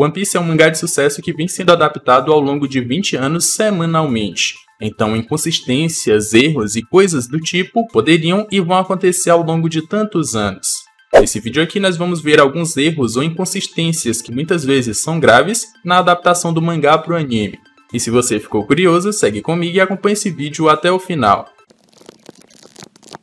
One Piece é um mangá de sucesso que vem sendo adaptado ao longo de 20 anos semanalmente. Então, inconsistências, erros e coisas do tipo poderiam e vão acontecer ao longo de tantos anos. Nesse vídeo aqui nós vamos ver alguns erros ou inconsistências que muitas vezes são graves na adaptação do mangá para o anime. E se você ficou curioso, segue comigo e acompanhe esse vídeo até o final.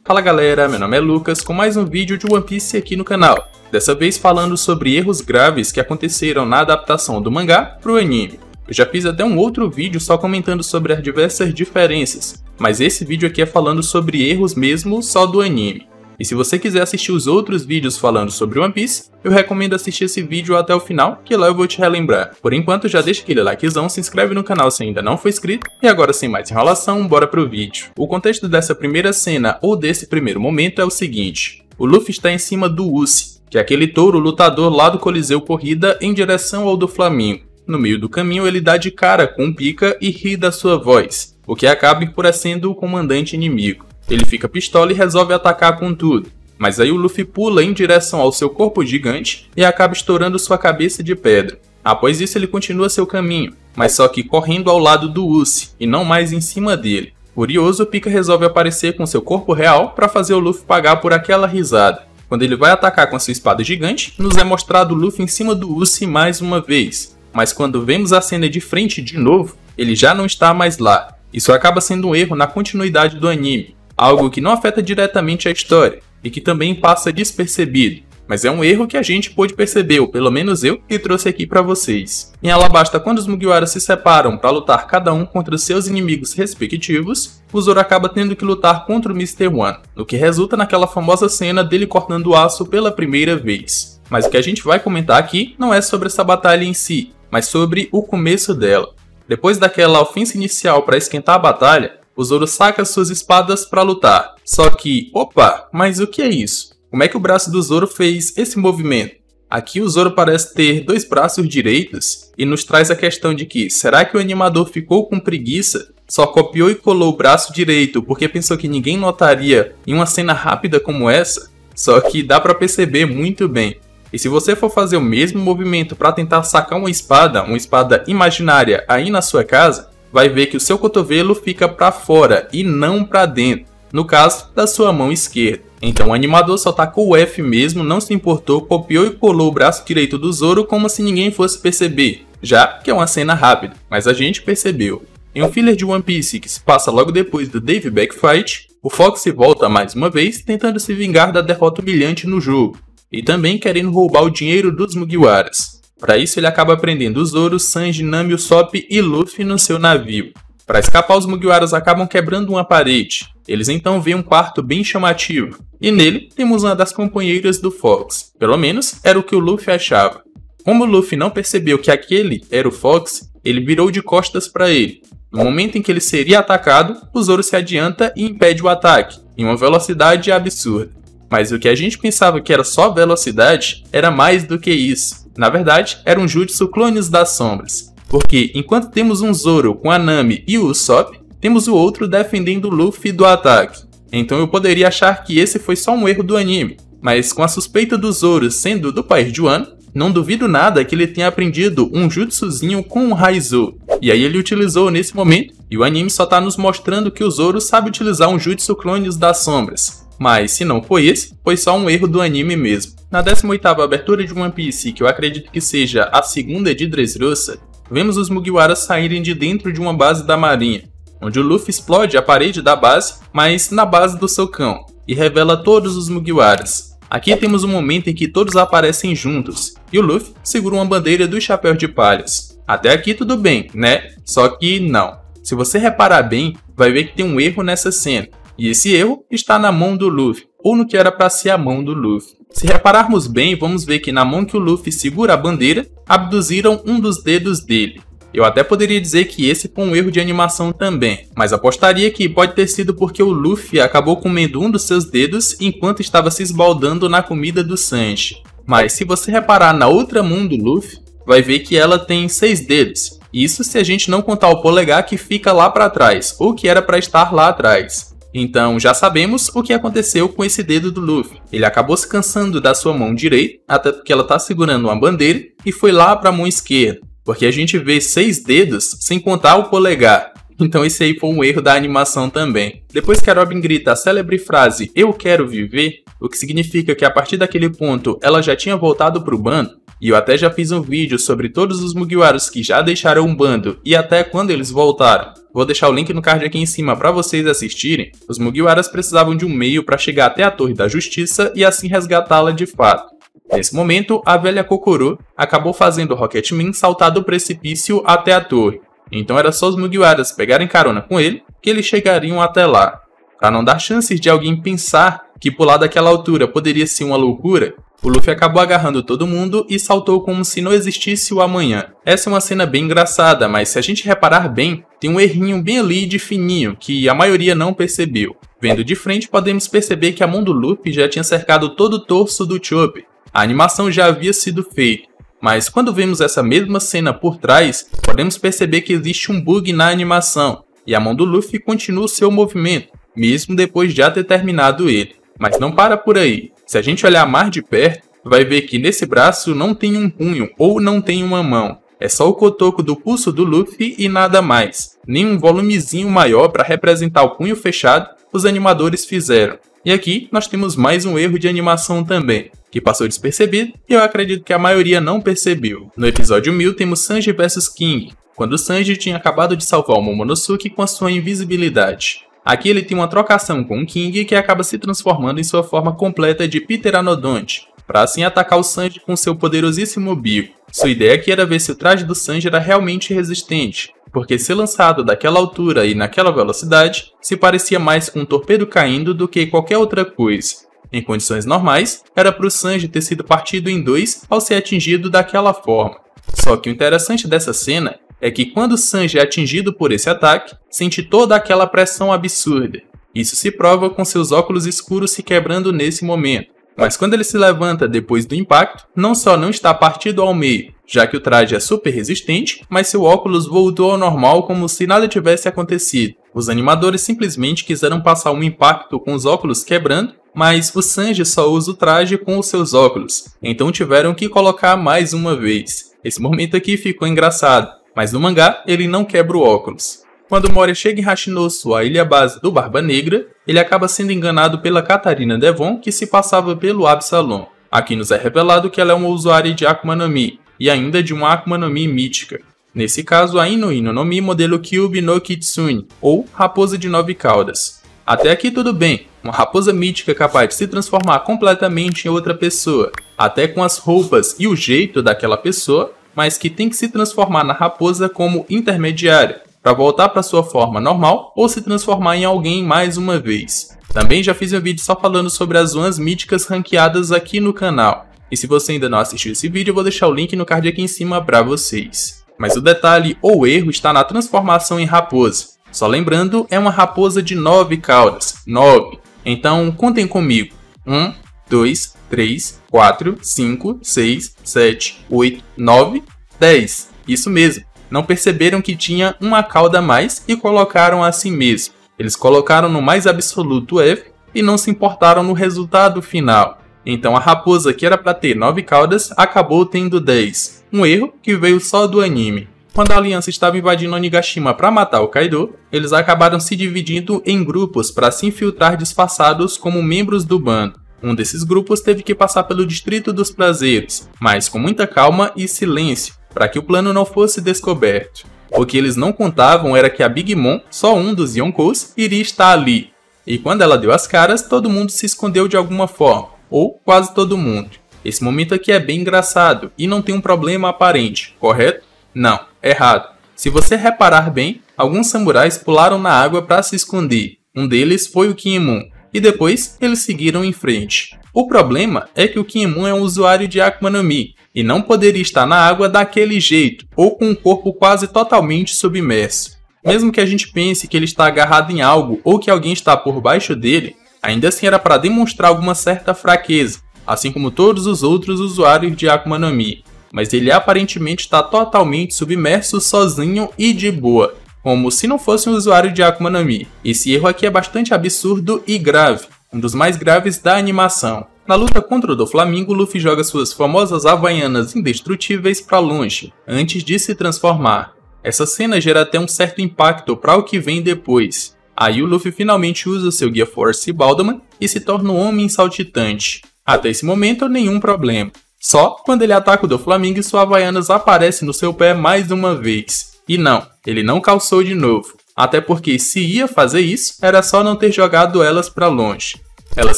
Fala galera, meu nome é Lucas com mais um vídeo de One Piece aqui no canal. Dessa vez falando sobre erros graves que aconteceram na adaptação do mangá para o anime. Eu já fiz até um outro vídeo só comentando sobre as diversas diferenças, mas esse vídeo aqui é falando sobre erros mesmo só do anime. E se você quiser assistir os outros vídeos falando sobre One Piece, eu recomendo assistir esse vídeo até o final, que lá eu vou te relembrar. Por enquanto, já deixa aquele likezão, se inscreve no canal se ainda não for inscrito, e agora sem mais enrolação, bora pro vídeo. O contexto dessa primeira cena, ou desse primeiro momento, é o seguinte. O Luffy está em cima do Uzi, é aquele touro lutador lá do Coliseu Corrida em direção ao do Flamengo. No meio do caminho, ele dá de cara com o Pika e ri da sua voz, o que acaba por sendo o comandante inimigo. Ele fica pistola e resolve atacar com tudo. Mas aí o Luffy pula em direção ao seu corpo gigante e acaba estourando sua cabeça de pedra. Após isso, ele continua seu caminho, mas só que correndo ao lado do Uzi e não mais em cima dele. Furioso, Pika resolve aparecer com seu corpo real para fazer o Luffy pagar por aquela risada. Quando ele vai atacar com a sua espada gigante, nos é mostrado Luffy em cima do Uzi mais uma vez, mas quando vemos a cena de frente de novo, ele já não está mais lá. Isso acaba sendo um erro na continuidade do anime, algo que não afeta diretamente a história e que também passa despercebido. Mas é um erro que a gente pôde perceber, ou pelo menos eu, e trouxe aqui para vocês. Em Alabasta, quando os Mugiwara se separam para lutar cada um contra os seus inimigos respectivos, o Zoro acaba tendo que lutar contra o Mr. One, o que resulta naquela famosa cena dele cortando o aço pela primeira vez. Mas o que a gente vai comentar aqui não é sobre essa batalha em si, mas sobre o começo dela. Depois daquela ofensa inicial para esquentar a batalha, o Zoro saca suas espadas para lutar. Só que, opa, mas o que é isso? Como é que o braço do Zoro fez esse movimento? Aqui o Zoro parece ter dois braços direitos e nos traz a questão de que será que o animador ficou com preguiça? Só copiou e colou o braço direito porque pensou que ninguém notaria em uma cena rápida como essa? Só que dá para perceber muito bem. E se você for fazer o mesmo movimento para tentar sacar uma espada, uma espada imaginária aí na sua casa, vai ver que o seu cotovelo fica para fora e não para dentro, no caso da sua mão esquerda. Então o animador só tacou o F mesmo, não se importou, copiou e colou o braço direito do Zoro como se ninguém fosse perceber, já que é uma cena rápida, mas a gente percebeu. Em um filler de One Piece que se passa logo depois do Dave Back Fight, o Fox volta mais uma vez tentando se vingar da derrota humilhante no jogo, e também querendo roubar o dinheiro dos Mugiwaras. Para isso, ele acaba prendendo o Zoro, Sanji, Nami, Usopp e Luffy no seu navio. Para escapar, os Mugiwaras acabam quebrando uma parede. Eles então veem um quarto bem chamativo, e nele temos uma das companheiras do Fox. Pelo menos era o que o Luffy achava. Como o Luffy não percebeu que aquele era o Fox, ele virou de costas para ele. No momento em que ele seria atacado, o Zoro se adianta e impede o ataque, em uma velocidade absurda. Mas o que a gente pensava que era só velocidade era mais do que isso. Na verdade, era um Jutsu Clones das Sombras. Porque enquanto temos um Zoro com a Nami e o Usopp, temos o outro defendendo o Luffy do ataque. Então eu poderia achar que esse foi só um erro do anime, mas com a suspeita do Zoro sendo do país de Wano, não duvido nada que ele tenha aprendido um jutsuzinho com o Raizo. E aí ele utilizou nesse momento, e o anime só tá nos mostrando que o Zoro sabe utilizar um jutsu clones das sombras. Mas se não foi esse, foi só um erro do anime mesmo. Na 18ª abertura de One Piece, que eu acredito que seja a segunda de Dressrosa, vemos os Mugiwara saírem de dentro de uma base da marinha, onde o Luffy explode a parede da base, mas na base do socão, e revela todos os Mugiwaras. Aqui temos um momento em que todos aparecem juntos, e o Luffy segura uma bandeira do chapéu de palhas. Até aqui tudo bem, né? Só que não. Se você reparar bem, vai ver que tem um erro nessa cena. E esse erro está na mão do Luffy, ou no que era para ser a mão do Luffy. Se repararmos bem, vamos ver que na mão que o Luffy segura a bandeira, abduziram um dos dedos dele. Eu até poderia dizer que esse foi um erro de animação também, mas apostaria que pode ter sido porque o Luffy acabou comendo um dos seus dedos enquanto estava se esbaldando na comida do Sanji. Mas se você reparar na outra mão do Luffy, vai ver que ela tem seis dedos. Isso se a gente não contar o polegar que fica lá para trás, ou que era para estar lá atrás. Então já sabemos o que aconteceu com esse dedo do Luffy. Ele acabou se cansando da sua mão direita, até porque ela tá segurando uma bandeira, e foi lá para a mão esquerda. Porque a gente vê seis dedos sem contar o polegar. Então esse aí foi um erro da animação também. Depois que a Robin grita a célebre frase Eu quero viver, o que significa que a partir daquele ponto ela já tinha voltado pro bando, e eu até já fiz um vídeo sobre todos os Mugiwaras que já deixaram o bando e até quando eles voltaram. Vou deixar o link no card aqui em cima para vocês assistirem. Os Mugiwaras precisavam de um meio para chegar até a Torre da Justiça e assim resgatá-la de fato. Nesse momento, a velha Kokoro acabou fazendo Rocketman saltar do precipício até a torre. Então era só os Mugiwaras pegarem carona com ele que eles chegariam até lá. Para não dar chances de alguém pensar que pular daquela altura poderia ser uma loucura, o Luffy acabou agarrando todo mundo e saltou como se não existisse o amanhã. Essa é uma cena bem engraçada, mas se a gente reparar bem, tem um errinho bem ali de fininho que a maioria não percebeu. Vendo de frente, podemos perceber que a mão do Luffy já tinha cercado todo o torso do Chopper. A animação já havia sido feita. Mas quando vemos essa mesma cena por trás, podemos perceber que existe um bug na animação, e a mão do Luffy continua o seu movimento, mesmo depois de já ter terminado ele. Mas não para por aí. Se a gente olhar mais de perto, vai ver que nesse braço não tem um punho ou não tem uma mão. É só o cotoco do pulso do Luffy e nada mais. Nem um volumezinho maior para representar o punho fechado os animadores fizeram. E aqui nós temos mais um erro de animação também, que passou despercebido e eu acredito que a maioria não percebeu. No episódio 1000 temos Sanji vs King, quando Sanji tinha acabado de salvar o Momonosuke com a sua invisibilidade. Aqui ele tem uma trocação com o King que acaba se transformando em sua forma completa de Pteranodonte, para assim atacar o Sanji com seu poderosíssimo bico. Sua ideia aqui era ver se o traje do Sanji era realmente resistente, porque ser lançado daquela altura e naquela velocidade se parecia mais com um torpedo caindo do que qualquer outra coisa. Em condições normais, era para o Sanji ter sido partido em dois ao ser atingido daquela forma. Só que o interessante dessa cena é que quando Sanji é atingido por esse ataque, sente toda aquela pressão absurda. Isso se prova com seus óculos escuros se quebrando nesse momento. Mas quando ele se levanta depois do impacto, não só não está partido ao meio, já que o traje é super resistente, mas seu óculos voltou ao normal como se nada tivesse acontecido. Os animadores simplesmente quiseram passar um impacto com os óculos quebrando, mas o Sanji só usa o traje com os seus óculos, então tiveram que colocar mais uma vez. Esse momento aqui ficou engraçado, mas no mangá ele não quebra o óculos. Quando Moria chega em Hashinosu, a ilha base do Barba Negra, ele acaba sendo enganado pela Catarina Devon, que se passava pelo Absalom. Aqui nos é revelado que ela é uma usuária de Akuma no Mi, e ainda de uma Akuma no Mi mítica. Nesse caso, a Inu Inu no Mi modelo Kyubi no Kitsune, ou Raposa de Nove Caudas. Até aqui tudo bem, uma raposa mítica capaz de se transformar completamente em outra pessoa, até com as roupas e o jeito daquela pessoa, mas que tem que se transformar na raposa como intermediária, para voltar para sua forma normal ou se transformar em alguém mais uma vez. Também já fiz um vídeo só falando sobre as Ones míticas ranqueadas aqui no canal. E se você ainda não assistiu esse vídeo, eu vou deixar o link no card aqui em cima para vocês. Mas o detalhe ou erro está na transformação em raposa. Só lembrando, é uma raposa de 9 caudas. 9. Então, contem comigo. 1, 2, 3, 4, 5, 6, 7, 8, 9, 10. Isso mesmo. Não perceberam que tinha uma cauda a mais e colocaram assim mesmo. Eles colocaram no mais absoluto F e não se importaram no resultado final. Então a raposa que era para ter 9 caudas acabou tendo 10. Um erro que veio só do anime. Quando a aliança estava invadindo Onigashima para matar o Kaido, eles acabaram se dividindo em grupos para se infiltrar disfarçados como membros do bando. Um desses grupos teve que passar pelo Distrito dos Prazeres, mas com muita calma e silêncio, para que o plano não fosse descoberto. O que eles não contavam era que a Big Mom, só um dos Yonkous, iria estar ali. E quando ela deu as caras, todo mundo se escondeu de alguma forma, ou quase todo mundo. Esse momento aqui é bem engraçado e não tem um problema aparente, correto? Não, errado. Se você reparar bem, alguns samurais pularam na água para se esconder. Um deles foi o Kinemon, e depois eles seguiram em frente. O problema é que o Kinemon é um usuário de Akuma no Mi e não poderia estar na água daquele jeito ou com o corpo quase totalmente submerso. Mesmo que a gente pense que ele está agarrado em algo ou que alguém está por baixo dele, ainda assim era para demonstrar alguma certa fraqueza, assim como todos os outros usuários de Akuma no Mi. Mas ele aparentemente está totalmente submerso sozinho e de boa. Como se não fosse um usuário de Akuma no Mi. Esse erro aqui é bastante absurdo e grave, um dos mais graves da animação. Na luta contra o do Flamengo, Luffy joga suas famosas havaianas indestrutíveis para longe, antes de se transformar. Essa cena gera até um certo impacto para o que vem depois. Aí o Luffy finalmente usa seu Gear Force Baldaman e se torna um homem saltitante. Até esse momento, nenhum problema. Só quando ele ataca o do Flamengo e sua Havaianas aparece no seu pé mais uma vez. E não, ele não calçou de novo. Até porque se ia fazer isso, era só não ter jogado elas para longe. Elas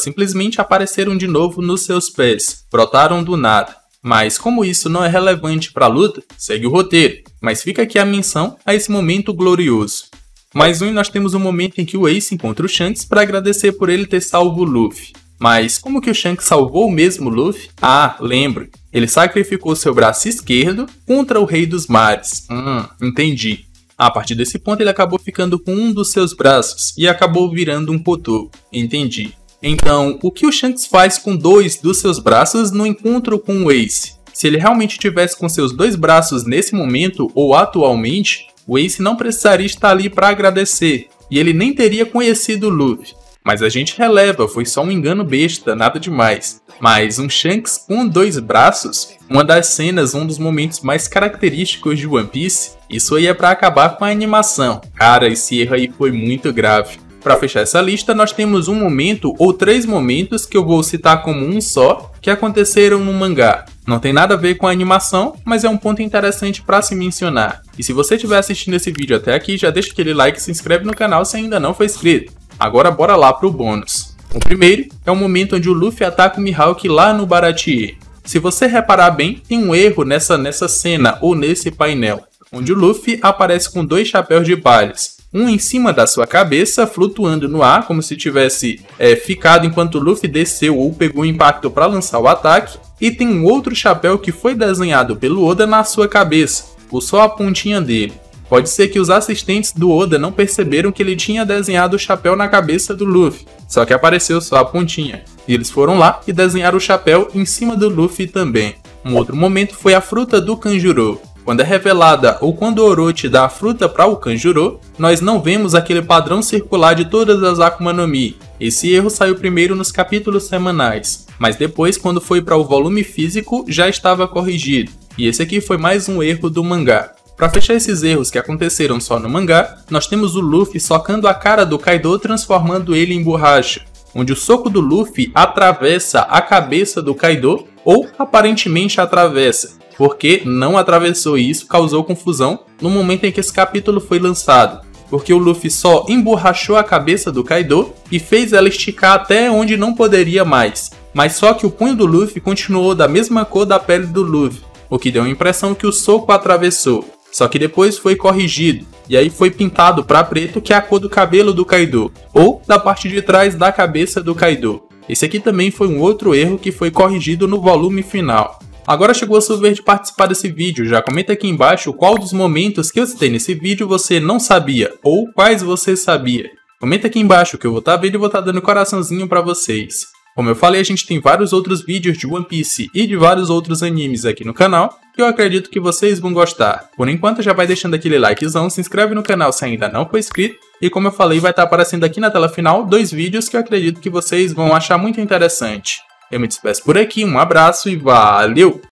simplesmente apareceram de novo nos seus pés, brotaram do nada. Mas como isso não é relevante para a luta, segue o roteiro. Mas fica aqui a menção a esse momento glorioso. Mais um, nós temos um momento em que o Ace encontra o Shanks para agradecer por ele ter salvo o Luffy. Mas como que o Shanks salvou o mesmo Luffy? Ah, lembro. Ele sacrificou seu braço esquerdo contra o Rei dos Mares. Hum, entendi. A partir desse ponto ele acabou ficando com um dos seus braços e acabou virando um Kotoku. Entendi. Então, o que o Shanks faz com dois dos seus braços no encontro com o Ace? Se ele realmente tivesse com seus dois braços nesse momento ou atualmente, o Ace não precisaria estar ali para agradecer e ele nem teria conhecido Luffy. Mas a gente releva, foi só um engano besta, nada demais. Mas um Shanks com dois braços, uma das cenas, um dos momentos mais característicos de One Piece, isso aí é para acabar com a animação. Cara, esse erro aí foi muito grave. Para fechar essa lista, nós temos um momento ou três momentos que eu vou citar como um só, que aconteceram no mangá. Não tem nada a ver com a animação, mas é um ponto interessante para se mencionar. E se você estiver assistindo esse vídeo até aqui, já deixa aquele like e se inscreve no canal se ainda não for inscrito. Agora bora lá pro bônus. O primeiro é o momento onde o Luffy ataca o Mihawk lá no Baratie. Se você reparar bem, tem um erro nessa, nessa cena ou nesse painel, onde o Luffy aparece com dois chapéus de palhas um em cima da sua cabeça, flutuando no ar, como se tivesse é, ficado enquanto o Luffy desceu ou pegou o impacto para lançar o ataque, e tem um outro chapéu que foi desenhado pelo Oda na sua cabeça, ou só a pontinha dele. Pode ser que os assistentes do Oda não perceberam que ele tinha desenhado o chapéu na cabeça do Luffy, só que apareceu só a pontinha. E eles foram lá e desenharam o chapéu em cima do Luffy também. Um outro momento foi a fruta do Kanjuro. Quando é revelada ou quando Orochi dá a fruta para o Kanjuro, nós não vemos aquele padrão circular de todas as Akuma no Mi. Esse erro saiu primeiro nos capítulos semanais, mas depois, quando foi para o volume físico, já estava corrigido. E esse aqui foi mais um erro do mangá. Para fechar esses erros que aconteceram só no mangá, nós temos o Luffy socando a cara do Kaido transformando ele em borracha, onde o soco do Luffy atravessa a cabeça do Kaido ou aparentemente atravessa, porque não atravessou e isso causou confusão no momento em que esse capítulo foi lançado. Porque o Luffy só emborrachou a cabeça do Kaido e fez ela esticar até onde não poderia mais. Mas só que o punho do Luffy continuou da mesma cor da pele do Luffy, o que deu a impressão que o soco atravessou. Só que depois foi corrigido, e aí foi pintado para preto, que é a cor do cabelo do Kaido, ou da parte de trás da cabeça do Kaido. Esse aqui também foi um outro erro que foi corrigido no volume final. Agora chegou a sua vez de participar desse vídeo, já comenta aqui embaixo qual dos momentos que eu citei nesse vídeo você não sabia, ou quais você sabia. Comenta aqui embaixo que eu vou estar tá vendo e vou estar tá dando coraçãozinho para vocês. Como eu falei, a gente tem vários outros vídeos de One Piece e de vários outros animes aqui no canal, que eu acredito que vocês vão gostar. Por enquanto, já vai deixando aquele likezão, se inscreve no canal se ainda não for inscrito, e como eu falei, vai estar aparecendo aqui na tela final dois vídeos que eu acredito que vocês vão achar muito interessante. Eu me despeço por aqui, um abraço e valeu!